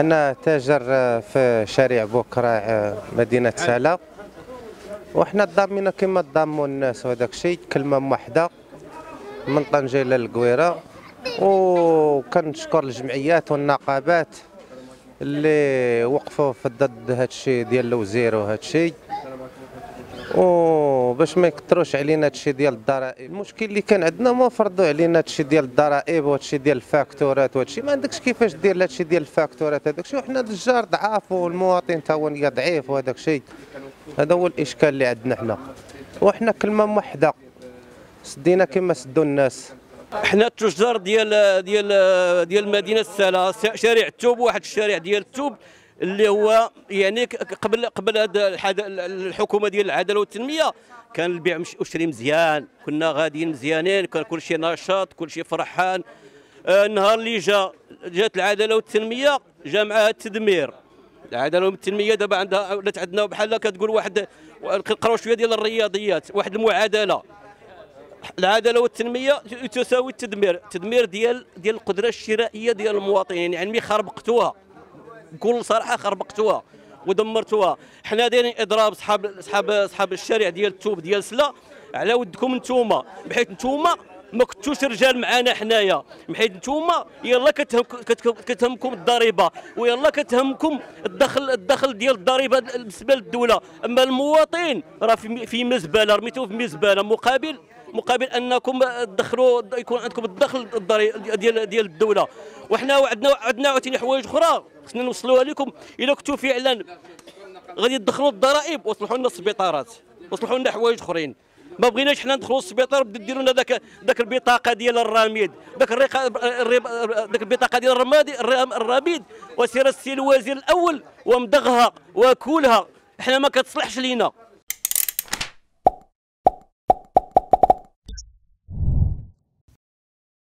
أنا تاجر في شارع بوكراع مدينة سالا وحنا ضامينا كما ضاموا الناس وهذاك الشيء كلمة موحدة من طنجة إلى القويرة وكنشكر الجمعيات والنقابات اللي وقفوا في ضد هذا الشيء ديال الوزير وهذا الشيء وباش ما يكثروش علينا هادشي ديال الضرائب. المشكل اللي كان عندنا ما فرضوا علينا هادشي ديال الضرائب وهادشي ديال الفاكتورات وهادشي ما عندكش كيفاش دير هادشي ديال الفاكتورات هذاك الشيء وحنا التجار ضعاف والمواطن تا هو ضعيف وهذاك الشيء هذا هو الإشكال اللي عندنا حنا. وحنا كلمة موحدة. سدينا كما سدوا الناس. إحنا التجار ديال ديال ديال مدينه السلا شارع التوب واحد الشارع ديال التوب. اللي هو يعني قبل قبل الحكومة ديال العدالة والتنمية كان البيع والشري مزيان. كنا غاديين مزيانين كان كل شيء نشاط كل شيء فرحان. آه النهار اللي جا جات العدالة والتنمية جا معها التدمير. العدالة والتنمية دابا عندها ولات عندنا بحال كتقول واحد كنقراو شوية ديال الرياضيات واحد المعادلة. العدالة والتنمية تساوي التدمير. التدمير ديال ديال القدرة الشرائية ديال المواطنين يعني ملي خربقتوها بكل صراحة خربقتوها ودمرتوها. حنا دايرين إضراب صحاب صحاب صحاب الشارع ديال التوب ديال سلا على ودكم نتوما. بحيث نتوما ما كنتوش رجال معانا حنايا. بحيث نتوما يلا كتهم كتهمكم الضريبة ويلا كتهمكم الدخل الدخل ديال الضريبة بالنسبة للدولة. أما المواطن راه في في مزبلة رميتوه في مزبلة. مقابل مقابل أنكم تدخلوا يكون عندكم الدخل ديال ديال الدولة. وحنا عندنا عندنا عاوتاني حوايج أخرى. خصنا نوصلوها لكم الا كنتوا فعلا. غادي تدخلوا الضرائب وصلحوا لنا السبيطارات وصلحوا لنا حوايج أخرين. ما بغيناش حنا ندخلوا للسبيطار بدو ديروا لنا ذاك ذاك البطاقة ديال الرميد. ذاك الرقه ذاك البطاقة ديال الرمادي الرميد. وسير السي الوزير الأول ومضغها وكلها. حنا ما كتصلحش لينا.